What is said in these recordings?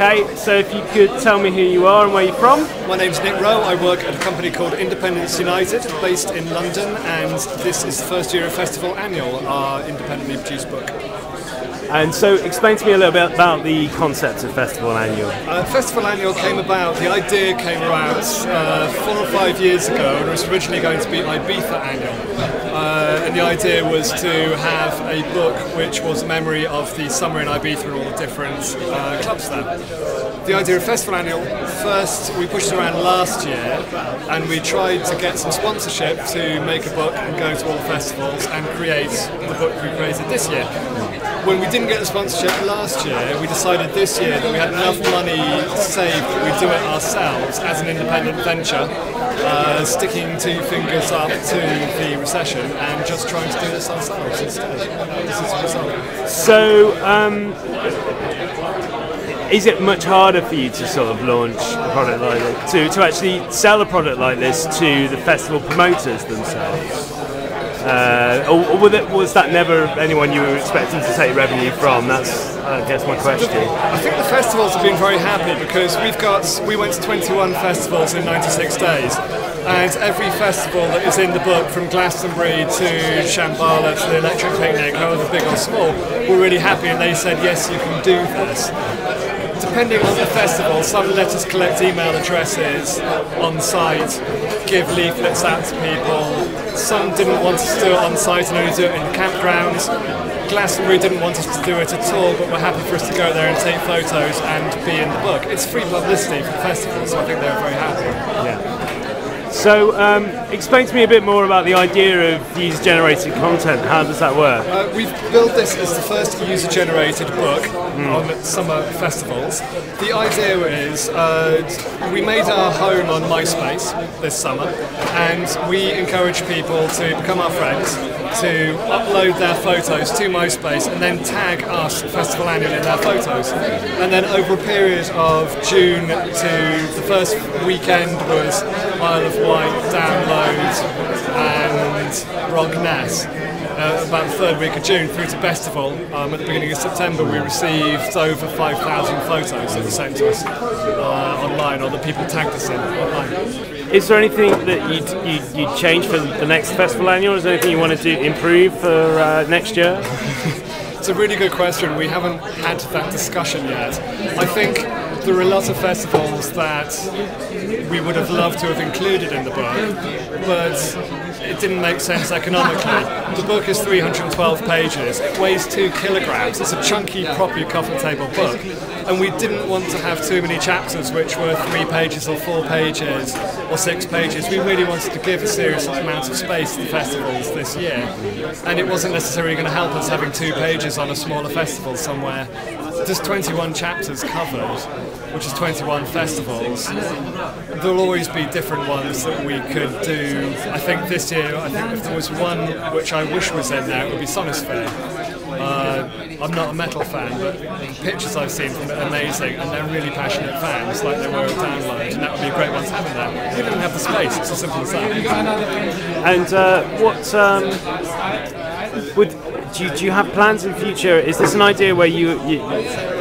Okay, so if you could tell me who you are and where you're from. My name's Nick Rowe. I work at a company called Independents United, based in London, and this is the first year of Festival Annual, our independently produced book. And so, explain to me a little bit about the concept of Festival Annual. Uh, Festival Annual came about, the idea came about uh, four or five years ago, and it was originally going to be Ibiza Annual. Uh, and the idea was to have a book which was a memory of the summer in Ibiza and all the different uh, clubs there. The idea of Festival Annual, first we pushed it around last year, and we tried to get some sponsorship to make a book and go to all the festivals and create the book we created this year when we didn't get the sponsorship last year, we decided this year that we had enough money saved that we'd do it ourselves as an independent venture, uh, sticking two fingers up to the recession and just trying to do this ourselves instead. This is the result. So, um, is it much harder for you to sort of launch a product like this, to, to actually sell a product like this to the festival promoters themselves? Uh, or, or was that never anyone you were expecting to take revenue from? That's, I guess, my question. I think the festivals have been very happy because we've got we went to 21 festivals in 96 days, and every festival that is in the book, from Glastonbury to Shambala to the Electric Picnic, however big or small, were really happy, and they said, yes, you can do this depending on the festival, some let us collect email addresses on site, give leaflets out to people. Some didn't want us to do it on site and only do it in the campgrounds. Glastonbury didn't want us to do it at all, but were happy for us to go there and take photos and be in the book. It's free publicity for the festival, so I think they were very happy. Yeah. So, um, explain to me a bit more about the idea of user-generated content. How does that work? Uh, we've built this as the first user-generated book mm. on summer festivals. The idea is uh, we made our home on MySpace this summer, and we encourage people to become our friends to upload their photos to MySpace and then tag us Festival Annual in their photos. And then over a period of June to the first weekend was Isle of Wight, Download and RockNess. Uh, about the third week of June through to Bestival. Um, at the beginning of September, we received over 5,000 photos that were sent to us uh, online, or that people tagged us in online. Is there anything that you'd, you'd, you'd, change for the next festival annual? Is there anything you wanted to improve for uh, next year? it's a really good question. We haven't had that discussion yet. I think there are a lot of festivals that we would have loved to have included in the book, but it didn't make sense economically. The book is 312 pages, it weighs two kilograms, it's a chunky, proper coffee table book, and we didn't want to have too many chapters which were three pages or four pages or six pages. We really wanted to give a serious amount of space to the festivals this year, and it wasn't necessarily going to help us having two pages on a smaller festival somewhere. There's 21 chapters covered, which is 21 festivals. There'll always be different ones that we could do. I think this year, I think if there was one which I wish was in there, it would be Sonisphere. Uh, I'm not a metal fan, but pictures I've seen from it are amazing, and they're really passionate fans, like they were at Download, and that would be a great one to have in there. We didn't have the space, it's as simple as that. And uh, what um, would do you, do you, have plans in future? Is this an idea where you you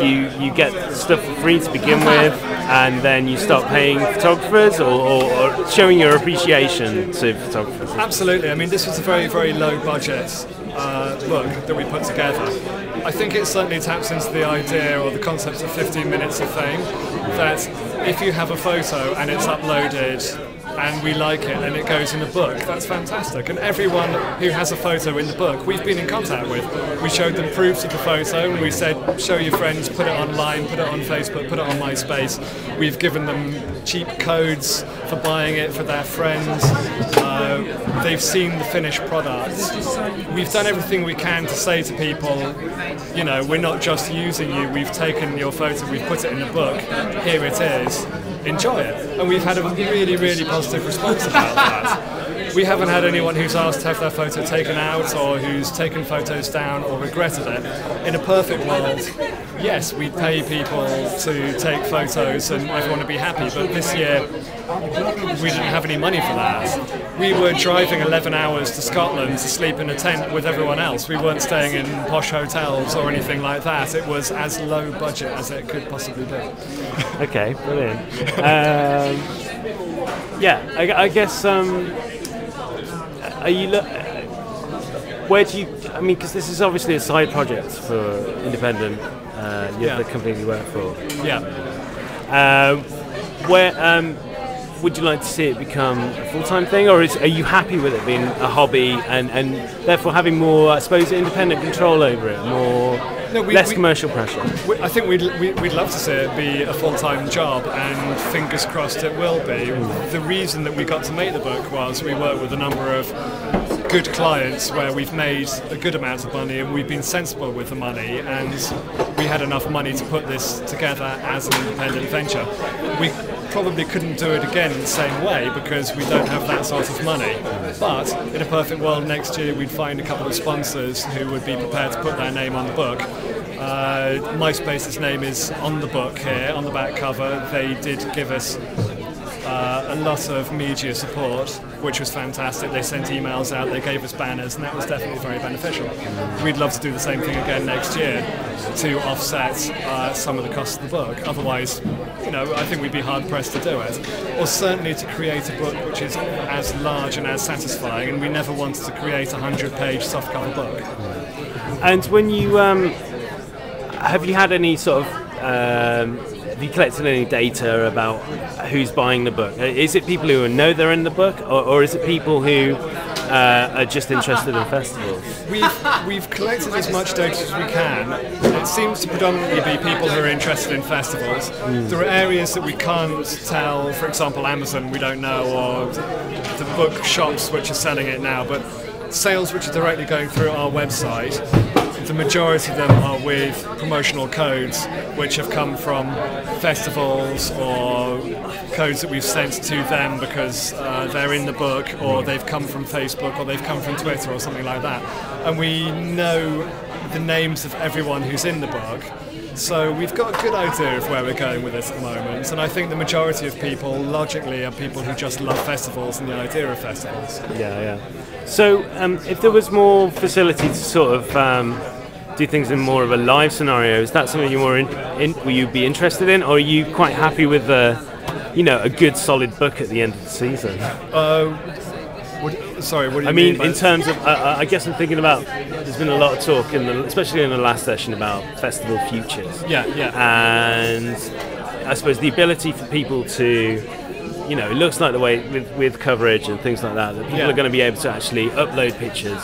you, you get stuff for free to begin with, and then you start paying photographers, or, or, or showing your appreciation to photographers? Absolutely. I mean, this was a very very low budget uh, book that we put together. I think it certainly taps into the idea or the concept of 15 minutes of fame. That if you have a photo and it's uploaded and we like it and it goes in a book, that's fantastic. And everyone who has a photo in the book, we've been in contact with. We showed them proofs of the photo and we said, show your friends, put it online, put it on Facebook, put it on MySpace. We've given them cheap codes for buying it for their friends. Uh, they've seen the finished product. We've done everything we can to say to people, you know, we're not just using you, we've taken your photo, we've put it in the book, here it is enjoy it. And we've had a really, really positive response about that. We haven't had anyone who's asked to have their photo taken out or who's taken photos down or regretted it. In a perfect world, yes, we'd pay people to take photos and everyone would be happy, but this year we didn't have any money for that. we were driving 11 hours to Scotland to sleep in a tent with everyone else. We weren't staying in posh hotels or anything like that. It was as low budget as it could possibly be. okay, brilliant. Um, yeah, I, I guess. Um, are you? Where do you? I mean, because this is obviously a side project for independent. Uh, Yeah. The company you work for. Yeah. Um, where um, would you like to see it become a full-time thing, or is, are you happy with it being a hobby and, and therefore having more, I suppose, independent control over it, more No, we- less we- commercial pressure? We- I think we'd, we- we'd love to see it be a full time job, and fingers crossed it will be. Mm. The reason that we got to make the book was we work with a number of good clients where we've made a good amount of money and we've been sensible with the money, and we had enough money to put this together as an independent venture. We probably couldn't do it again in the same way because we don't have that sort of money. But in a perfect world, next year we'd find a couple of sponsors who would be prepared to put their name on the book. Uh, MySpace's name is on the book here, on the back cover. They did give us uh, a lot of media support, which was fantastic. They sent emails out, they gave us banners, and that was definitely very beneficial. We'd love to do the same thing again next year to offset uh, some of the cost of the book. Otherwise, you know, I think we'd be hard pressed to do it. Or certainly to create a book which is as large and as satisfying. And we never wanted to create a hundred-page softcover book. And when you um, have you had any sort of um, have you collected any data about who's buying the book? Is it people who know they're in the book, or, or is it people who uh, are just interested in festivals? We've, we've collected as much data as we can. It seems to predominantly be people who are interested in festivals. There are areas that we can't tell, for example, Amazon, we don't know, or the book shops which are selling it now, but sales which are directly going through our website, the majority of them are with promotional codes which have come from festivals or codes that we've sent to them because uh, they're in the book or they've come from Facebook or they've come from Twitter or something like that. And we know the names of everyone who's in the book. So we've got a good idea of where we're going with this at the moment. And I think the majority of people, logically, are people who just love festivals and the idea of festivals. Yeah, yeah. So, um, if there was more facility to sort of um, do things in more of a live scenario, is that something you're more in, in, will you be interested in, or are you quite happy with the, you know, a good solid book at the end of the season? Uh, what, sorry, what do you I mean, by- in terms of, uh, I guess I'm thinking about. There's been a lot of talk, in the, especially in the last session, about festival futures. Yeah, yeah. and I suppose the ability for people to, you know, it looks like the way with, with coverage and things like that that people Yeah. are going to be able to actually upload pictures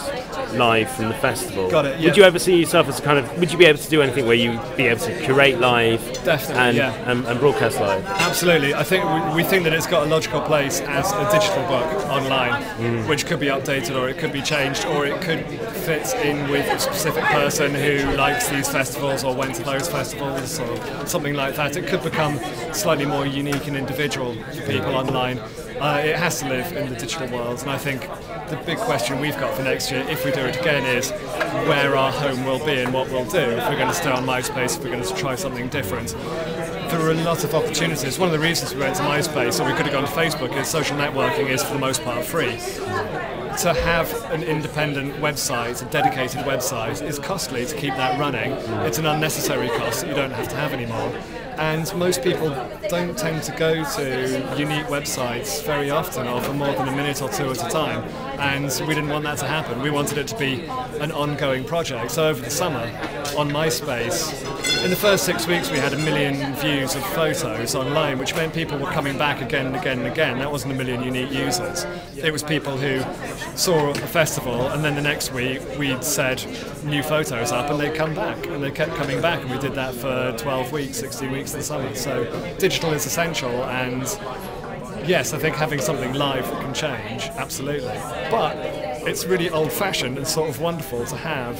live from the festival. Got it, yeah. Would you ever see yourself as kind of? Would you be able to do anything where you be able to curate live Definitely, and, yeah. and, and broadcast live? Absolutely. I think we, we think that it's got a logical place as a digital book online, which could be updated or it could be changed or it could fit in with a specific person who likes these festivals or went to those festivals or something like that. It could become slightly more unique and individual for people online. Uh, it has to live in the digital world, and I think the big question we've got for next year, if we do it again, is where our home will be and what we'll do. If we're going to stay on MySpace, if we're going to try something different there are a lot of opportunities. One of the reasons we went to MySpace, or we could have gone to Facebook, is social networking is for the most part free. To have an independent website, a dedicated website, is costly to keep that running. It's an unnecessary cost that you don't have to have anymore. And most people don't tend to go to unique websites very often or for more than a minute or two at a time. And we didn't want that to happen. We wanted it to be an ongoing project. So over the summer on MySpace, in the first six weeks we had a million views of photos online, which meant people were coming back again and again and again. That wasn't a million unique users. It was people who saw a festival and then the next week we'd said new photos up and they'd come back and they kept coming back and we did that for 12 weeks, 16 weeks in the summer. So digital is essential and yes, I think having something live can change, absolutely. But it's really old fashioned and sort of wonderful to have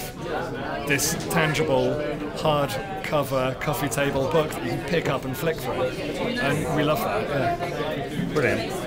this tangible, hardcover coffee table book that you can pick up and flick through. And we love that. Yeah. Brilliant.